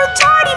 to tardy.